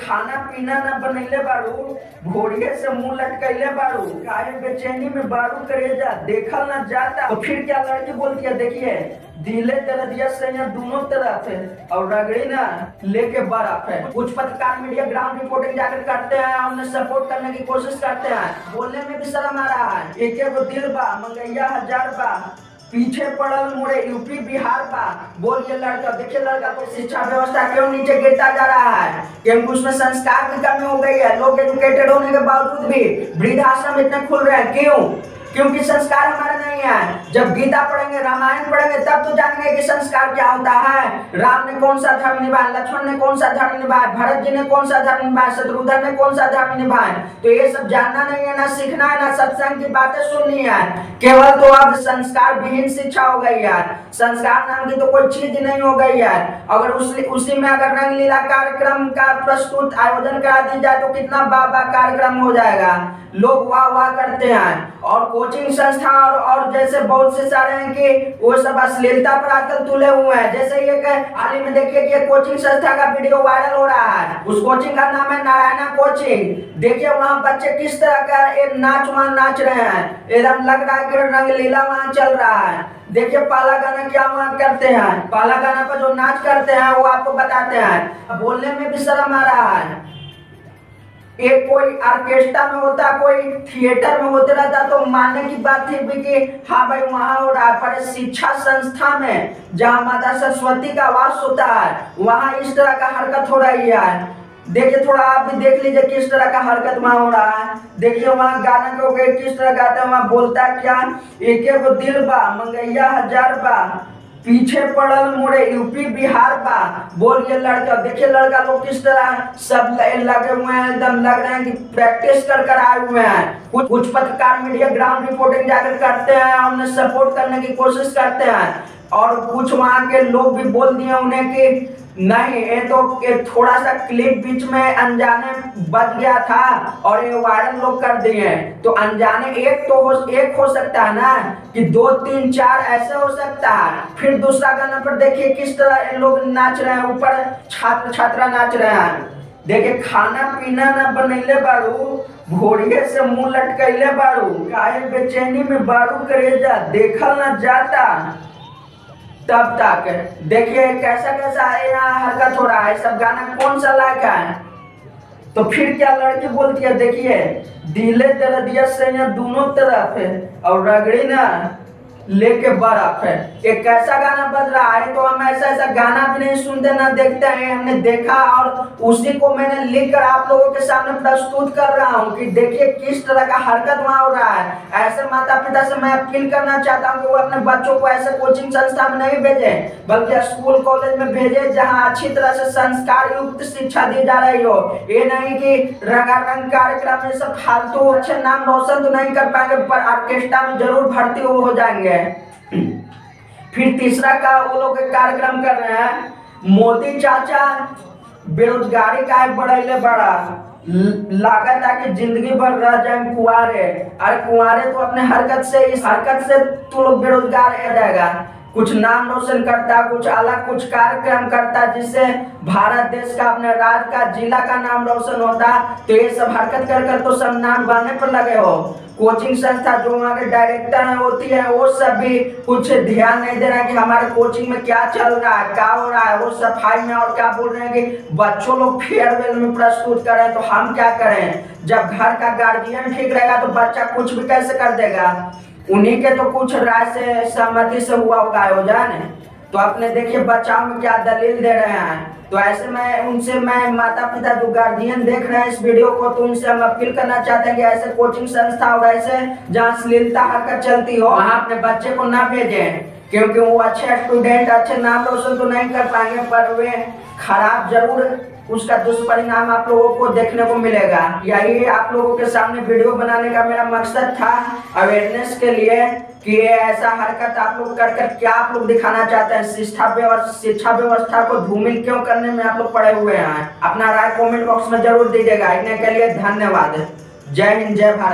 खाना पीना ना बनैले बारू भोरिये से मुँह लटकैले बारू काहे बेचैनी में बारू करेजा देखल ना जाता। तो फिर क्या लड़की बोलती है, देखिए, दिले दरदिया से यहाँ दोनों तरफ़ और रगड़ी ना लेके बर्फ़ है। कुछ पत्रकार मीडिया ग्राउंड रिपोर्टिंग जाकर करते हैं, उन्हें सपोर्ट करने की कोशिश करते हैं। बोलने में भी शर्म आ रहा है। एक दिल बा मंगैया हज़ार बा। पीछे पड़ल मुड़े यूपी बिहार का। बोलिए लड़का, देखिए लड़का को शिक्षा व्यवस्था क्यों नीचे गिरता जा रहा है? क्योंकि उसमें संस्कार की कमी हो गई है, लोग एजुकेटेड होने के बावजूद भी वृद्धाश्रम इतने खुल रहे हैं। क्यों? क्योंकि संस्कार हमारे नहीं है। जब गीता पढ़ेंगे, रामायण पढ़ेंगे, तब तो जानेंगे कि संस्कार क्या होता है। राम ने कौन सा धर्म निभाया, लक्ष्मण ने कौन सा धर्म निभाया, भरत जी ने कौन सा धर्म निभाया, शत्रुघ्न ने कौन सा धर्म निभाया? तो ये सब जानना नहीं है, ना सीखना है, ना सत्संग की बातें सुननी है। केवल तो अब संस्कार विहीन शिक्षा हो गई है। संस्कार नाम की तो कोई चीज़ नहीं हो गई है। अगर उस में अगर रंगलीला कार्यक्रम का प्रस्तुत आयोजन करा दी जाए तो कितना बाबा कार्यक्रम हो जाएगा। लोग वाह वाह करते हैं। और कोचिंग संस्था और, और जैसे बहुत से सारे हैं कि वो सब अश्लीलता पर आजकल तुले हुए हैं। जैसे ये हाल ही में देखिए कि कोचिंग संस्था का वीडियो वायरल हो रहा है। उस कोचिंग का नाम है नारायणा कोचिंग। देखिए वहाँ बच्चे किस तरह का एक नाच वहाँ नाच रहे हैं। एकदम लग रहा है कि रंगलीला वहाँ चल रहा है। देखिए पाला गाना क्या वहाँ करते हैं। पाला गाना पर जो नाच करते हैं वो आपको बताते हैं। बोलने में भी शर्म आ रहा है। एक कोई ऑर्केस्ट्रा में होता, कोई थिएटर में होते रहता तो मानने की बात थी भी कि हाँ भाई, वहाँ हो रहा पर शिक्षा संस्था में जहाँ माता सरस्वती का वास होता है, वहाँ इस तरह का हरकत हो रही है। देखिए, थोड़ा आप भी देख लीजिए किस तरह का हरकत वहाँ हो रहा है। देखिए, वहाँ गाना को किस तरह गाते हैं, वहाँ बोलता है क्या? एक दिल बा, मंगैया हज़ार बा। पीछे पड़ल मुड़े, यूपी, बिहार बा। बोल बोलिए लड़का, देखिए लड़का लोग किस तरह सब लगे हुए हैं, एकदम लग रहे हैं कि प्रैक्टिस कर कर आए हुए हैं। कुछ कुछ पत्रकार मीडिया ग्राउंड रिपोर्टिंग जाकर करते हैं, उन्हें सपोर्ट करने की कोशिश करते हैं। और कुछ वहाँ के लोग भी बोल दिए उन्हें कि, नहीं, ये तो थोड़ा सा क्लिप बीच में अनजाने बच गया था और ये वायरल लोग कर दिए। तो अनजाने एक तो हो, एक हो सकता है ना कि दो, तीन, चार ऐसे हो सकता है। फिर दूसरा गाना पर देखिए किस तरह लोग नाच रहे हैं। ऊपर छात्र छात्रा नाच रहे हैं। देखिए खाना पीना ना बनैले बारू, घोड़िए से मुँह लटकैले बारू। काहे बेचैनी में बारू करेजा देखल ना जाता। तब तक देखिए कैसा कैसा यहाँ हरकत हो रहा है। सब गाना कौन सा लायक है? तो फिर क्या लड़की बोलती है, देखिए, दिले दरदिया से यहाँ दोनों तरफ़ और रगड़ी ना। लेके बर्फ़ है एक कैसा गाना बज रहा है? तो हम ऐसा ऐसा गाना भी नहीं सुनते, ना देखते हैं। हमने देखा और उसी को मैंने लिख कर आप लोगों के सामने प्रस्तुत कर रहा हूँ कि देखिए किस तरह का हरकत वहाँ हो रहा है। ऐसे माता पिता से मैं अपील करना चाहता हूँ कि वो अपने बच्चों को ऐसे कोचिंग संस्था में नहीं भेजे, बल्कि स्कूल कॉलेज में भेजे जहाँ अच्छी तरह से संस्कार युक्त शिक्षा दी जा रही हो। ये नहीं की रंगारंग कार्यक्रम में सब फालतू अच्छे नाम रोशन तो नहीं कर पाएँगे, पर ऑर्केस्ट्रा में ज़रूर भर्ती हो जाएँगे। फिर तीसरा का वो लोग कार्यक्रम कर रहे हैं। मोदी चाचा बेरोजगारी का बढ़ेले बड़ा। लागत है कि ज़िंदगी भर रह जाए कुआरे अरे कुआरे तो अपने हरकत से, इस हरकत से तू लोग बेरोजगार रह जाएगा। कुछ नाम रोशन करता, कुछ अलग, कुछ कार्यक्रम करता, जिससे भारत देश का अपने राज्य का, जिला का नाम रोशन होता। तो ये सब हरकत कर कर तो सब नाम बनने पर लगे हो। कोचिंग संस्था जो वहाँ के डायरेक्टर है, होती है, वो सब भी कुछ ध्यान नहीं दे रहा है कि हमारे कोचिंग में क्या चल रहा है, क्या हो रहा है, वो सफ़ाई में और क्या बोल रहे हैं कि बच्चों लोग फेयरवेल में प्रस्तुत करें तो हम क्या करें? जब घर का गार्जियन ठीक रहेगा तो बच्चा कुछ भी कैसे कर देगा? उन्हीं के तो कुछ राय से सहमति से हुआ होगा आयोजन तो अपने देखिए बच्चाओं में क्या दलील दे रहे हैं। तो ऐसे में उनसे मैं माता पिता जो गार्जियन देख रहे हैं इस वीडियो को तो उनसे हम अपील करना चाहते हैं कि ऐसे कोचिंग संस्था और ऐसे जहाँ अश्लीलता हरकत चलती हो, वहाँ अपने बच्चे को ना भेजें। क्योंकि वो अच्छे स्टूडेंट अच्छे नाम रोशन तो नहीं कर पाएँगे, पर वे खराब ज़रूर उसका दुष्परिणाम आप लोगों को देखने को मिलेगा। यही आप लोगों के सामने वीडियो बनाने का मेरा मकसद था। अवेयरनेस के लिए कि ऐसा हरकत आप लोग कर कर क्या आप लोग दिखाना चाहते हैं? शिक्षा व्यवस्था शिक्षा व्यवस्था को धूमिल क्यों करने में आप लोग पड़े हुए हैं? अपना राय कमेंट बॉक्स में ज़रूर दीजिएगा। इतने के लिए धन्यवाद। जय हिंद, जय भारत।